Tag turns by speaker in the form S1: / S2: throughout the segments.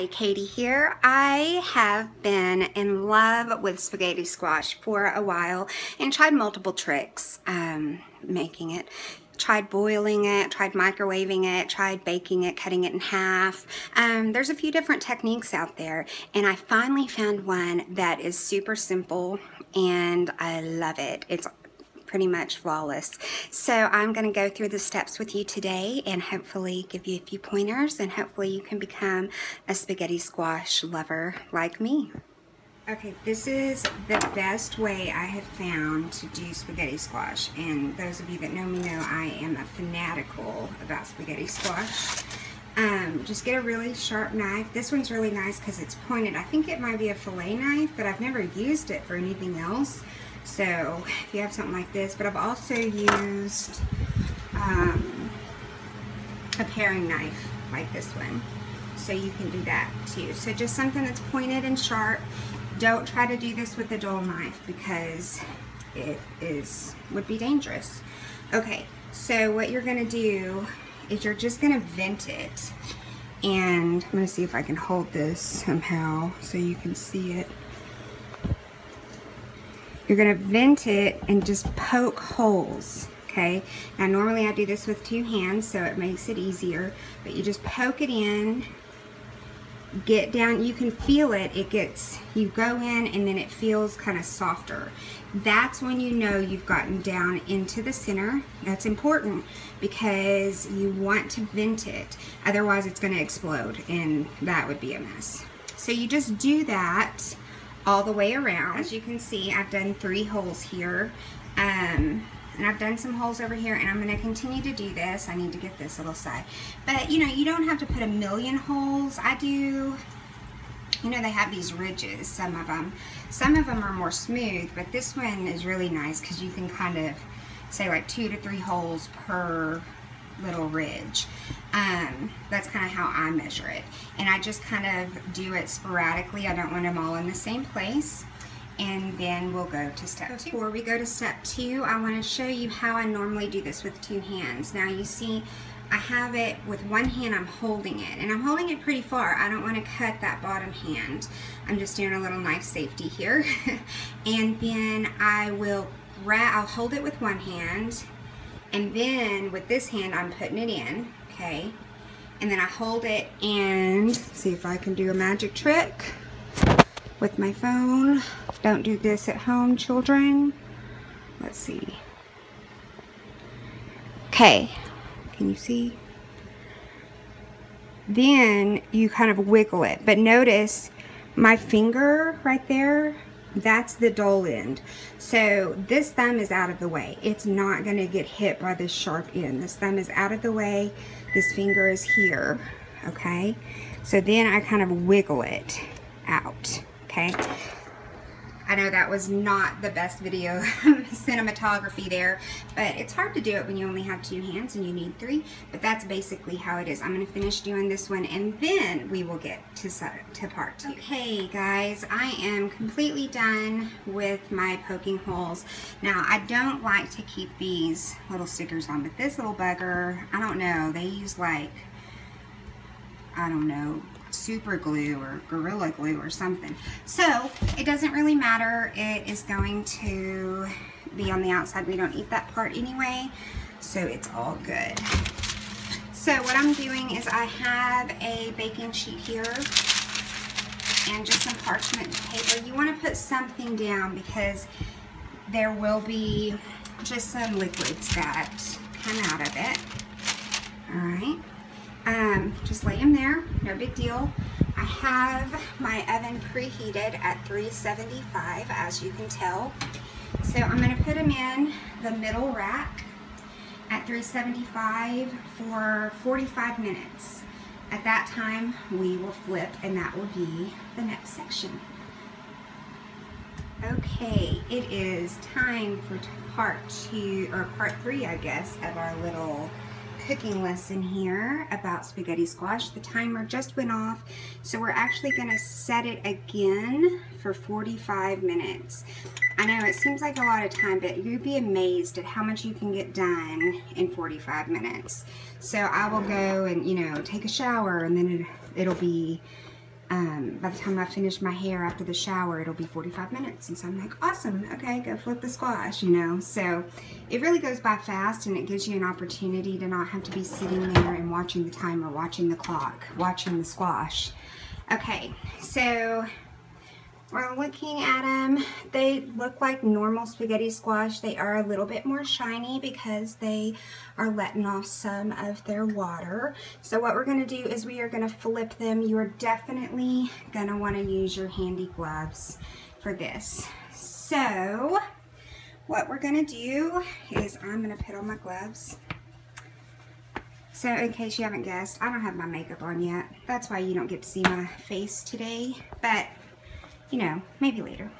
S1: Hi, Katy here. I have been in love with spaghetti squash for a while and tried multiple tricks um, making it. Tried boiling it, tried microwaving it, tried baking it, cutting it in half. Um, there's a few different techniques out there and I finally found one that is super simple and I love it. It's pretty much flawless. So I'm going to go through the steps with you today and hopefully give you a few pointers and hopefully you can become a spaghetti squash lover like me. Okay, this is the best way I have found to do spaghetti squash. And those of you that know me know I am a fanatical about spaghetti squash. Um, just get a really sharp knife. This one's really nice because it's pointed. I think it might be a fillet knife, but I've never used it for anything else. So if you have something like this, but I've also used um, a paring knife like this one. So you can do that too. So just something that's pointed and sharp. Don't try to do this with a dull knife because it is would be dangerous. Okay, so what you're gonna do is you're just gonna vent it. And I'm gonna see if I can hold this somehow so you can see it. You're gonna vent it and just poke holes, okay? Now normally I do this with two hands so it makes it easier, but you just poke it in, get down, you can feel it, it gets, you go in and then it feels kind of softer. That's when you know you've gotten down into the center. That's important because you want to vent it. Otherwise it's gonna explode and that would be a mess. So you just do that all the way around. As you can see, I've done three holes here. Um, and I've done some holes over here and I'm going to continue to do this. I need to get this little side. But, you know, you don't have to put a million holes. I do, you know, they have these ridges, some of them. Some of them are more smooth, but this one is really nice because you can kind of say like two to three holes per little ridge. Um, that's kind of how I measure it. And I just kind of do it sporadically. I don't want them all in the same place. And then we'll go to step two. Before we go to step two, I want to show you how I normally do this with two hands. Now you see, I have it with one hand, I'm holding it. And I'm holding it pretty far. I don't want to cut that bottom hand. I'm just doing a little knife safety here. and then I will, I'll hold it with one hand and then with this hand, I'm putting it in, okay? And then I hold it and see if I can do a magic trick with my phone. Don't do this at home, children. Let's see. Okay, can you see? Then you kind of wiggle it, but notice my finger right there that's the dull end. So this thumb is out of the way. It's not going to get hit by this sharp end. This thumb is out of the way. This finger is here. Okay. So then I kind of wiggle it out. Okay. I know that was not the best video cinematography there, but it's hard to do it when you only have two hands and you need three, but that's basically how it is. I'm going to finish doing this one and then we will get to, to part two. Okay guys, I am completely done with my poking holes. Now I don't like to keep these little stickers on, but this little bugger, I don't know, they use like, I don't know, super glue or gorilla glue or something. So it doesn't really matter. It is going to be on the outside. We don't eat that part anyway, so it's all good. So what I'm doing is I have a baking sheet here and just some parchment paper. You want to put something down because there will be just some liquids that come out of it. All right. Um, just lay them there, no big deal. I have my oven preheated at 375 as you can tell. So I'm going to put them in the middle rack at 375 for 45 minutes. At that time we will flip and that will be the next section. Okay, it is time for part two, or part three I guess, of our little cooking lesson here about spaghetti squash. The timer just went off, so we're actually gonna set it again for 45 minutes. I know it seems like a lot of time, but you'd be amazed at how much you can get done in 45 minutes. So I will go and, you know, take a shower and then it, it'll be um, by the time I finish my hair after the shower, it'll be 45 minutes. And so I'm like, awesome, okay, go flip the squash, you know? So it really goes by fast and it gives you an opportunity to not have to be sitting there and watching the timer, watching the clock, watching the squash. Okay, so we're looking at them. They look like normal spaghetti squash. They are a little bit more shiny because they are letting off some of their water. So what we're gonna do is we are gonna flip them. You are definitely gonna wanna use your handy gloves for this. So what we're gonna do is I'm gonna put on my gloves. So in case you haven't guessed, I don't have my makeup on yet. That's why you don't get to see my face today. But you know, maybe later.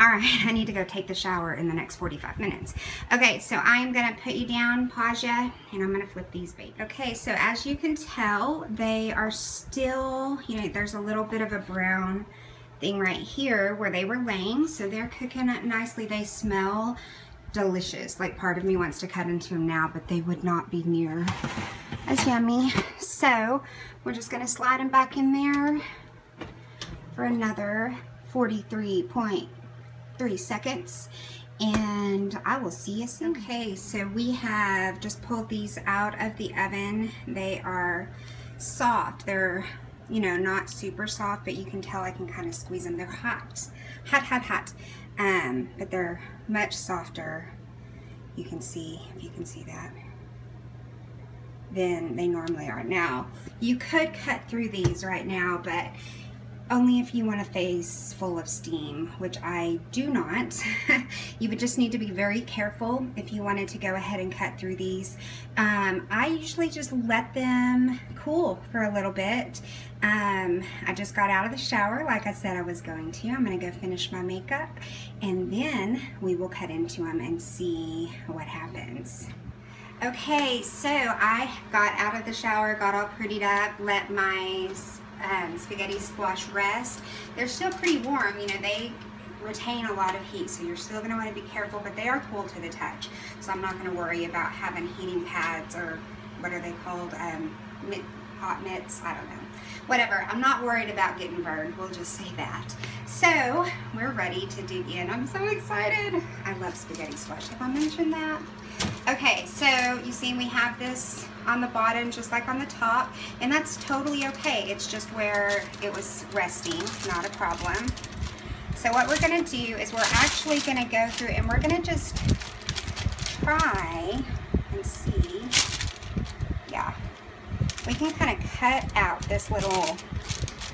S1: All right, I need to go take the shower in the next 45 minutes. Okay, so I'm gonna put you down, pause and I'm gonna flip these bait. Okay, so as you can tell, they are still, you know, there's a little bit of a brown thing right here where they were laying, so they're cooking up nicely. They smell delicious. Like part of me wants to cut into them now, but they would not be near as yummy. So we're just gonna slide them back in there for another 43.3 seconds and I will see you soon. Okay, so we have just pulled these out of the oven. They are soft. They're, you know, not super soft, but you can tell I can kind of squeeze them. They're hot, hot, hot, hot. Um, but they're much softer. You can see, if you can see that, than they normally are. Now, you could cut through these right now, but only if you want a face full of steam, which I do not. you would just need to be very careful if you wanted to go ahead and cut through these. Um, I usually just let them cool for a little bit. Um, I just got out of the shower like I said I was going to. I'm going to go finish my makeup and then we will cut into them and see what happens. Okay, so I got out of the shower, got all prettied up, let my um, spaghetti squash rest. They're still pretty warm, you know, they retain a lot of heat, so you're still going to want to be careful, but they are cool to the touch. So I'm not going to worry about having heating pads or what are they called, um, mitt, hot mitts, I don't know. Whatever, I'm not worried about getting burned, we'll just say that. So, we're ready to dig in. I'm so excited. I love spaghetti squash. Have I mentioned that? Okay, so you see we have this on the bottom just like on the top, and that's totally okay. It's just where it was resting, not a problem. So what we're gonna do is we're actually gonna go through and we're gonna just try and see, yeah, we can kind of cut out this little,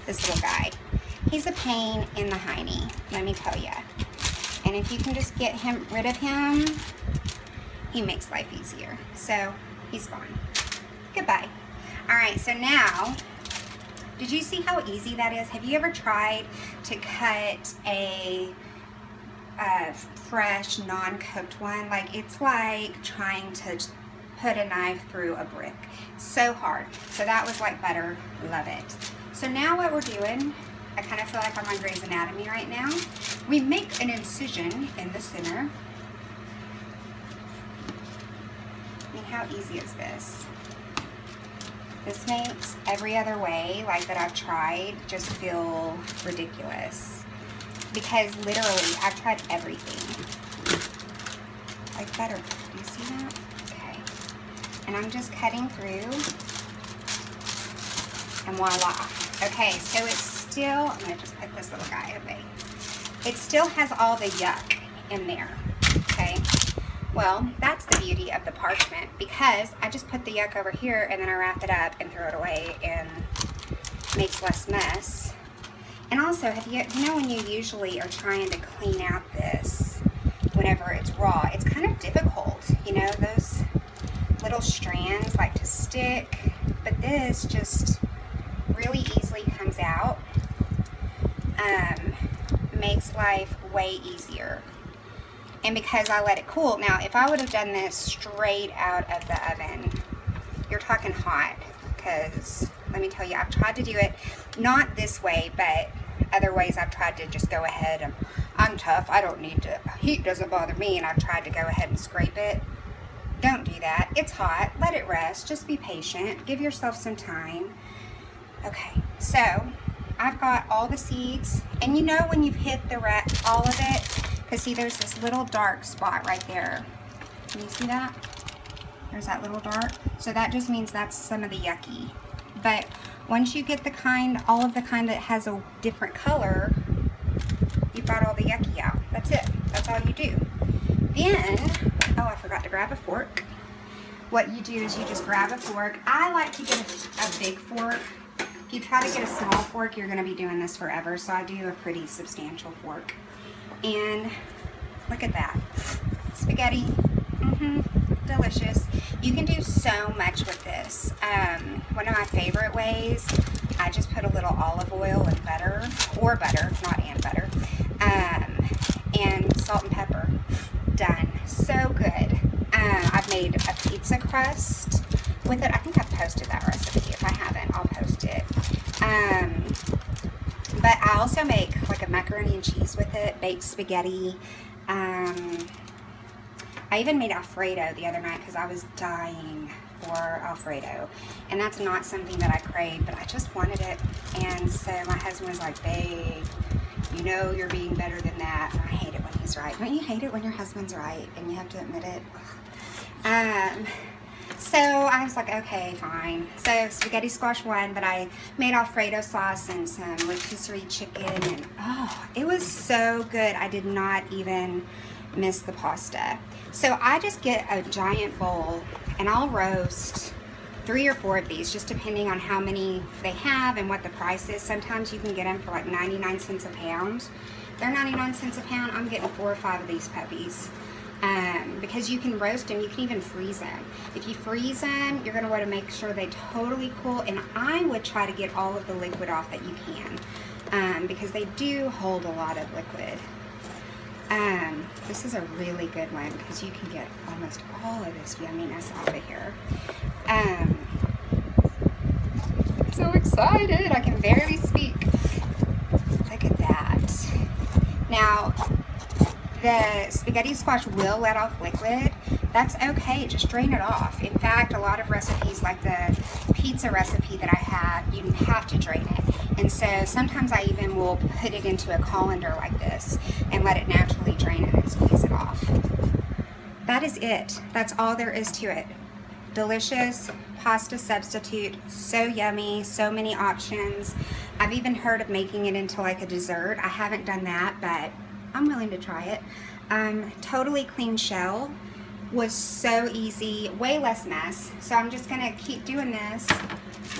S1: this little guy. He's a pain in the hiney, let me tell you. And if you can just get him rid of him, he makes life easier. So he's gone. Goodbye. All right, so now, did you see how easy that is? Have you ever tried to cut a, a fresh, non-cooked one? Like, it's like trying to put a knife through a brick. So hard. So that was like butter. Love it. So now what we're doing, I kind of feel like I'm on Grey's Anatomy right now. We make an incision in the center I mean, how easy is this? This makes every other way, like that I've tried, just feel ridiculous. Because literally, I've tried everything. Like better, do you see that? And I'm just cutting through. And voila. Okay, so it's still, I'm gonna just put this little guy away. It still has all the yuck in there, okay? Well, that's the beauty of the parchment because I just put the yuck over here and then I wrap it up and throw it away and makes less mess. And also, have you, you know when you usually are trying to clean out this whenever it's raw, it's kind of difficult. You know, those little strands like to stick, but this just really easily comes out. Um, makes life way easier and because I let it cool. Now, if I would have done this straight out of the oven, you're talking hot, because let me tell you, I've tried to do it not this way, but other ways I've tried to just go ahead and I'm tough, I don't need to, heat doesn't bother me, and I've tried to go ahead and scrape it. Don't do that. It's hot. Let it rest. Just be patient. Give yourself some time. Okay, so I've got all the seeds. And you know when you've hit the red, all of it, because see there's this little dark spot right there. Can you see that? There's that little dark. So that just means that's some of the yucky. But once you get the kind, all of the kind that has a different color, you've got all the yucky out. That's it. That's all you do. Then, oh, I forgot to grab a fork. What you do is you just grab a fork. I like to get a, a big fork. If you try to get a small fork, you're going to be doing this forever. So I do a pretty substantial fork. And look at that. Spaghetti. Mm-hmm. Delicious. You can do so much with this. Um, one of my favorite ways, I just put a little olive oil and butter, or butter, not and butter, um, and salt and pepper. Done. So good. Um, I've made a pizza crust with it. I think I've posted that recipe. If I haven't, I'll post it. Um, but I also make like a macaroni and cheese with it, baked spaghetti. Um, I even made Alfredo the other night because I was dying for Alfredo. And that's not something that I crave, but I just wanted it. And so my husband was like, babe, you know you're being better than that. He's right. Don't you hate it when your husband's right and you have to admit it? Um, so I was like, okay, fine. So spaghetti squash won, but I made Alfredo sauce and some rotisserie chicken. And oh, it was so good. I did not even miss the pasta. So I just get a giant bowl and I'll roast three or four of these, just depending on how many they have and what the price is. Sometimes you can get them for like 99 cents a pound. They're 99 cents a pound. I'm getting four or five of these puppies. Um, because you can roast them, you can even freeze them. If you freeze them, you're going to want to make sure they totally cool, and I would try to get all of the liquid off that you can, um, because they do hold a lot of liquid. Um, this is a really good one because you can get almost all of this yumminess off of here. Um, I'm so excited. I can barely speak. Look at that. Now, the spaghetti squash will let off liquid. That's okay. Just drain it off. In fact, a lot of recipes like the pizza recipe that I have, you have to drain it. And so sometimes I even will put it into a colander like this and let it naturally drain and then squeeze it off. That is it. That's all there is to it. Delicious pasta substitute, so yummy, so many options. I've even heard of making it into like a dessert. I haven't done that, but I'm willing to try it. Um, totally clean shell was so easy, way less mess. So I'm just gonna keep doing this,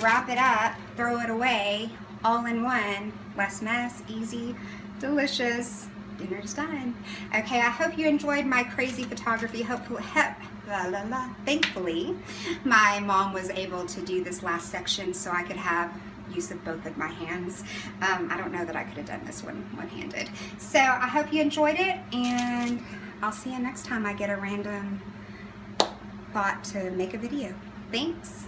S1: wrap it up, throw it away, all in one. Less mess, easy, delicious. Dinner's done. Okay, I hope you enjoyed my crazy photography. Hopefully, hep, la la la. Thankfully, my mom was able to do this last section so I could have use of both of my hands. Um, I don't know that I could have done this one one-handed. So I hope you enjoyed it and I'll see you next time I get a random thought to make a video. Thanks.